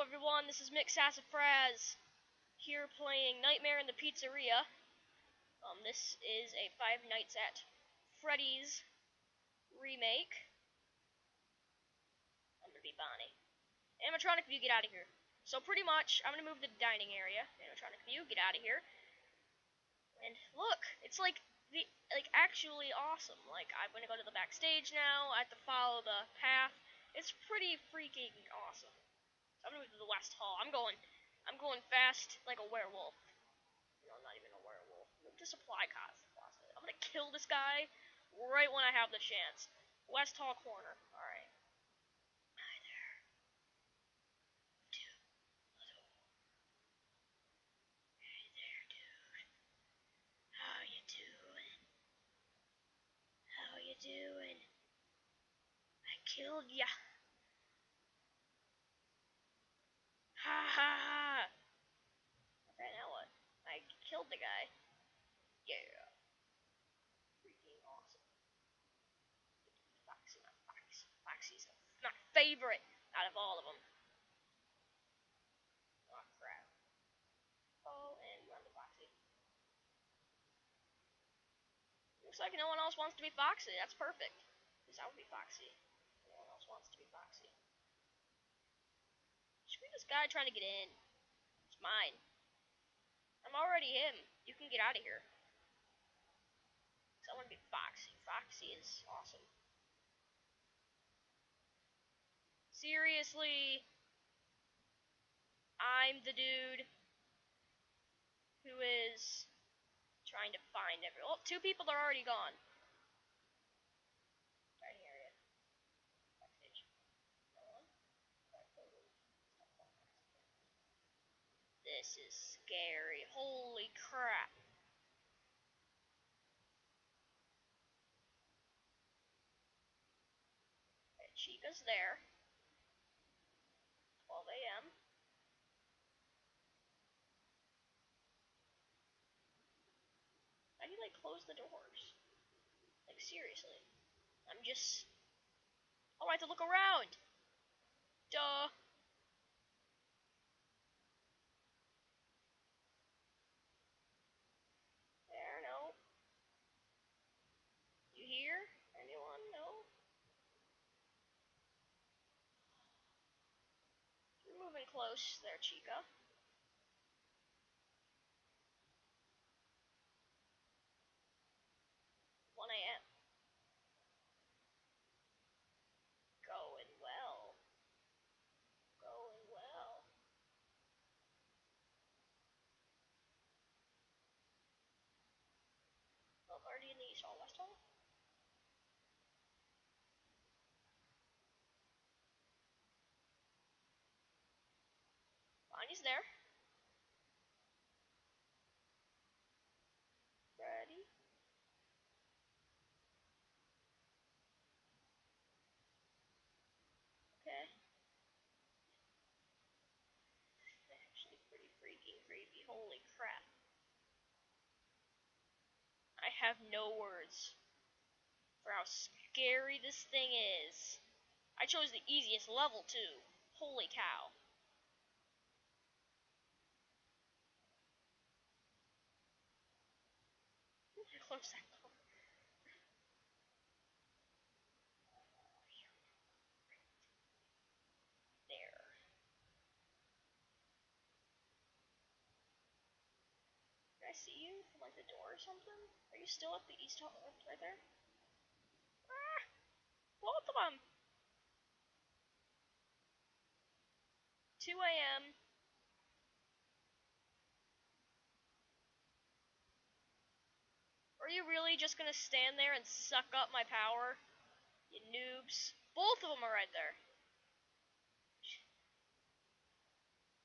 everyone, this is McSasafraz here playing Nightmare in the Pizzeria. Um, this is a Five Nights at Freddy's remake. I'm gonna be Bonnie. Animatronic View, get out of here. So pretty much, I'm gonna move to the dining area. Animatronic View, get out of here. And look, it's like the like actually awesome. Like I'm gonna go to the backstage now. I have to follow the path. It's pretty freaking awesome. I'm gonna move to the West Hall. I'm going, I'm going fast like a werewolf. No, not even a werewolf. Just to supply closet. I'm gonna kill this guy right when I have the chance. West Hall corner. All right. Hi there. Dude. Hello. Hey there, dude. How you doing? How you doing? I killed ya. Ha ha ha! Okay, now what? I killed the guy. Yeah. Freaking awesome. Foxy, not Fox. Foxy's my favorite out of all of them. Oh crap. Oh, and run to Foxy. Looks like no one else wants to be Foxy. That's perfect. Because I would be Foxy. No one else wants to be Foxy. Screw this guy trying to get in. It's mine. I'm already him. You can get out of here. I want to be Foxy. Foxy is awesome. Seriously, I'm the dude who is trying to find every. two people are already gone. This is scary. Holy crap. Chica's there. 12 a.m. How do you like close the doors? Like seriously. I'm just Oh I have to look around. Duh. There, no. You hear? Anyone? No? You're moving close there, Chica. One AM. Going well. Going well. Oh, already in the East Hall, West Hall? Bonnie's there. Ready? Okay. This is Actually pretty freaking creepy. Holy crap. I have no words for how scary this thing is. I chose the easiest level too. Holy cow. Close door. There. Did I see you from like the door or something? Are you still at the east hall right there? Ah! Both of them! 2 a.m. You really just gonna stand there and suck up my power? You noobs. Both of them are right there.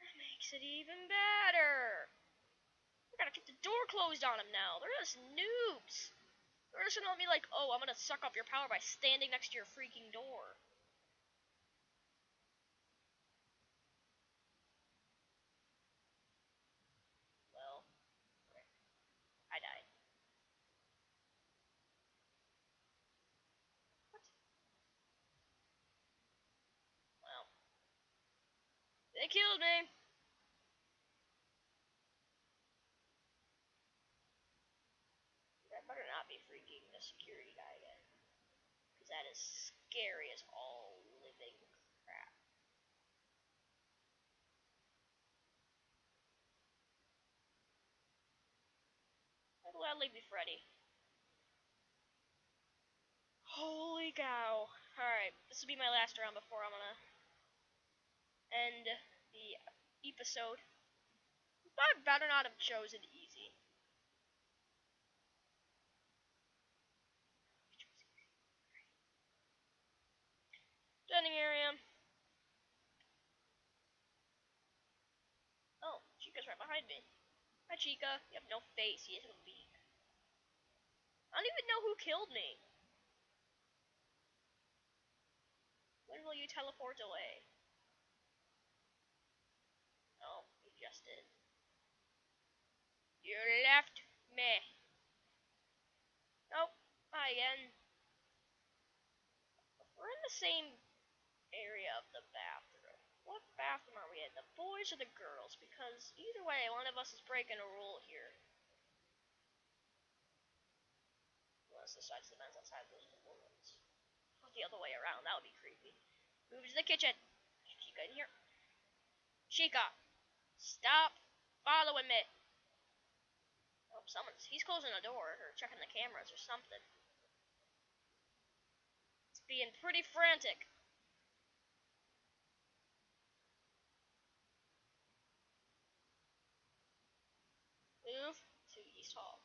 That makes it even better. We gotta keep the door closed on them now. They're just noobs. They're just gonna let me like, oh, I'm gonna suck up your power by standing next to your freaking door. Well, okay. I died. What? Well. They killed me. That better not be freaking the security guy again. Because that is scary as all living crap. That'll gladly be Freddy. Holy cow. Alright, this will be my last round before I'm gonna end the episode. I'd better not have chosen easy. Dining area. Oh, Chica's right behind me. Hi, Chica. You have no face. You have a beak. I don't even know who killed me. When will you teleport away? Oh, you just did. You left me. Nope. Hi again. We're in the same area of the bathroom. What bathroom are we in? The boys or the girls? Because either way, one of us is breaking a rule here. Unless the sides the men's outside, those the women's. the other way around, that would be creepy. Move to the kitchen. Chica in here. Chica, stop following me. Someone's, he's closing the door or checking the cameras or something. It's being pretty frantic. Move to East Hall.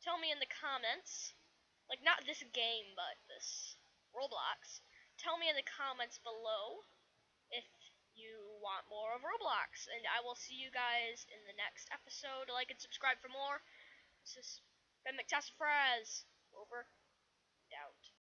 tell me in the comments, like not this game, but this Roblox. Tell me in the comments below if you want more of Roblox, and I will see you guys in the next episode. Like and subscribe for more. This is Ben McSasafraz. Over.